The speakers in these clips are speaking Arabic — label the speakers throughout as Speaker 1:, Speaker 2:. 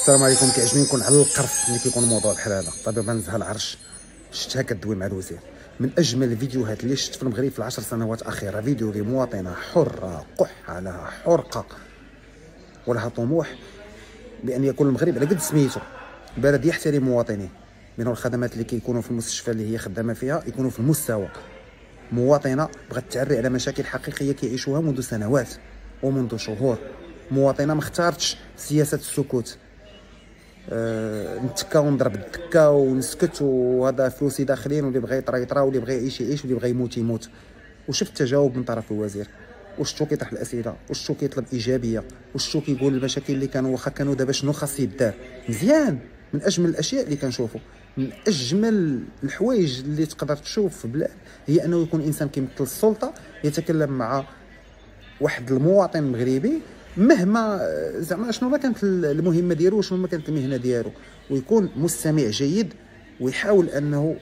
Speaker 1: السلام عليكم كيعجبني نكون على القرص ملي كيكون موضوع بحال هذا. طبيبه نزها العرش شفتها كدوي مع الوزير. من أجمل الفيديوهات اللي شفت في المغرب في العشر سنوات الأخيرة. فيديو لمواطنه حرة قحة لها حرقة ولها طموح بأن يكون المغرب على قد سميتو. بلد يحترم مواطنيه. من الخدمات اللي كيكونوا في المستشفى اللي هي خدامة فيها يكونوا في المستوى. مواطنة بغات تعري على مشاكل حقيقية كيعيشوها منذ سنوات ومنذ شهور. مواطنة ما اختارتش سياسة السكوت. أه نتكا ونضرب الدكه ونسكت وهذا فلوسي داخلين واللي بغى يطرا يطرا واللي بغى يعيش يعيش واللي بغى يموت يموت. وشفت التجاوب من طرف الوزير. وشتو كيطرح الأسئلة؟ وشتو كيطلب إيجابية؟ وشتو كيقول المشاكل اللي كانوا واخا كانوا دابا شنو خاص يدار مزيان. من أجمل الأشياء اللي كنشوفوا. من أجمل الحوايج اللي تقدر تشوف في بلاد هي أنه يكون إنسان كيمثل السلطة يتكلم مع واحد المواطن مغربي مهما زعما شنو ما كانت المهمة ديالو وشنو ما كانت المهنة ديالو. ويكون مستمع جيد ويحاول أنه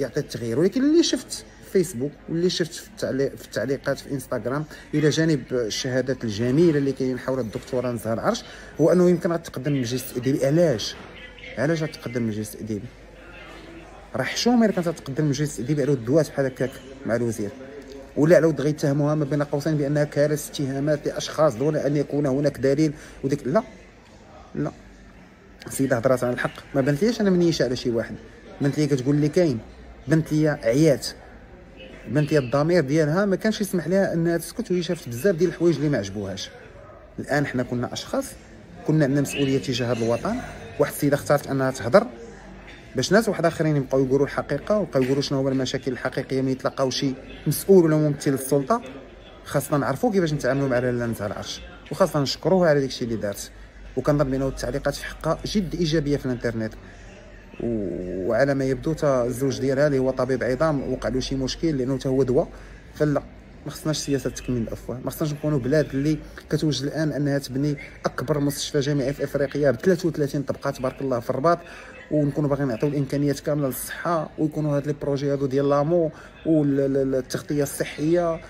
Speaker 1: يعطي التغيير. ولكن اللي شفت في فيسبوك واللي شفت في, التعليق في التعليقات في إنستغرام إلى جانب الشهادات الجميلة اللي كاينين حول الدكتوراه نزهه العرش هو أنه يمكن غتقدم المجلس الادبي علاش؟ علاش غتقدم المجلس الادبي راه حشومه كانت غتقدم المجلس الادبي على الدوات بحال هكاك مع الوزير؟ ولا عاود غيتهموها ما بين قوسين بأنها كارثة اتهامات لأشخاص دون أن يكون هناك دليل وديك لا. لا. السيده هضرات على الحق. ما بانت ليش أنا منيشه على شي واحد؟ بنت لي كتقول لي كاين. بنت لي عيات. بنت لي الضمير ديالها ما كانش يسمح لها أنها تسكت وهي شافت بزاف ديال الحوايج اللي ما عجبوهاش. الآن حنا كنا أشخاص كنا عندنا مسؤولية تجاه هذا الوطن. واحد السيدة اختارت أنها تهضر. باش ناس واحد آخرين يبقاو يقولوا الحقيقة ويبقاو يقولوا شنو هو المشاكل الحقيقية ملي يتلقاو شي مسؤول ولا ممثل السلطة. خاصنا نعرفوا كيفاش نتعاملوا مع لاله نتاع العرش وخاصنا نشكروها على داكشي اللي دارت. وكنظن بأنه التعليقات في حقها جد إيجابية في الإنترنت. وعلى ما يبدو تا الزوج ديالها اللي هو طبيب عظام وقع له شي مشكل لأنه تا هو دواء فلا. ما خصناش سياسة تكميم الأفواه. ما خصناش نكونوا بلاد اللي كتوجد الآن أنها تبني أكبر مستشفى جامعي في إفريقيا ب 33 طبقة تبارك الله في الرباط. ونكونوا باغيين نعطيو الإمكانيات كاملة للصحة ويكونوا هاد لي بروجي هادو ديال لامو والتغطيه الصحية.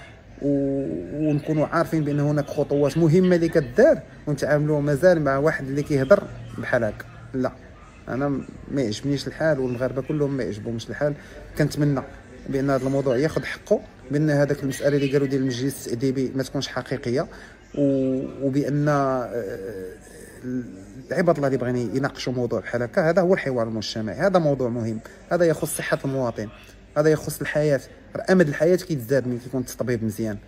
Speaker 1: ونكونوا عارفين بأن هناك خطوات مهمة اللي كدار ونتعاملوا مازال مع واحد اللي كيهضر بحال هكا. لا أنا ما يعجبنيش الحال والمغاربة كلهم ما يعجبهمش الحال. كنتمنى بأن هذا الموضوع ياخذ حقه بأن هذاك المسألة اللي قالوا ديال المجلس الادبي ما تكونش حقيقية وبأن آه، عباد الله اللي بغين يناقشوا موضوع بحال هكا هذا هو الحوار المجتمعي هذا موضوع مهم هذا يخص صحة المواطن هذا يخص الحياة امد الحياة كيتزاد ملي كيكون التطبيب مزيان.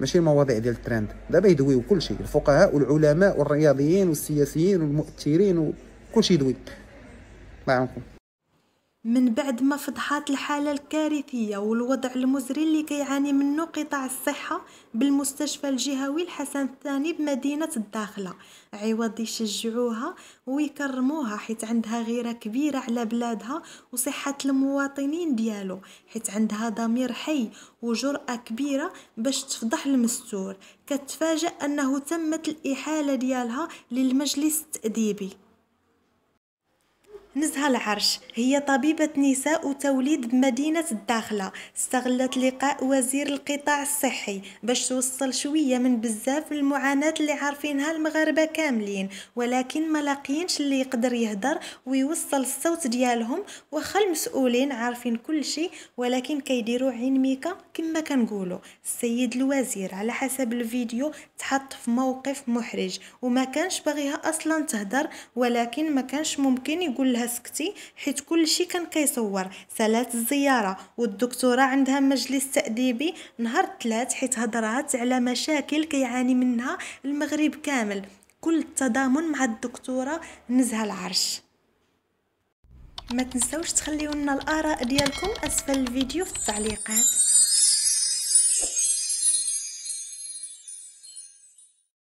Speaker 1: ماشي المواضيع ديال الترند دابا يدويو كل شيء الفقهاء والعلماء والرياضيين والسياسيين والمؤثرين وكل شيء يدوي. الله يعاونكم.
Speaker 2: من بعد ما فضحات الحالة الكارثية والوضع المزري اللي كيعاني منه قطاع الصحة بالمستشفى الجهوي الحسن الثاني بمدينة الداخلة. عوض يشجعوها ويكرموها حيت عندها غيرة كبيرة على بلادها وصحة المواطنين ديالو حيت عندها ضمير حي وجرأة كبيرة باش تفضح المستور. كتفاجأ أنه تمت الإحالة ديالها للمجلس التأديبي. نزهة العرش. هي طبيبة نساء وتوليد بمدينة الداخلة. استغلت لقاء وزير القطاع الصحي باش توصل شوية من بزاف المعاناة اللي عارفينها المغاربة كاملين. ولكن ما لاقينش اللي يقدر يهدر ويوصل الصوت ديالهم واخا المسؤولين عارفين كل شيء ولكن كيديروا عين ميكا كما كنقولوا. السيد الوزير على حسب الفيديو تحط في موقف محرج وما كانش باغيها أصلا تهدر ولكن ما كانش ممكن يقول لها سكتي حيت كلشي كان كيصور. سالات الزيارة والدكتورة عندها مجلس تأديبي نهار الثلاث حيت هضرات على مشاكل كيعاني منها المغرب كامل. كل التضامن مع الدكتورة نزهه العرش. ما تنسوش تخليونا الآراء ديالكم أسفل الفيديو في التعليقات.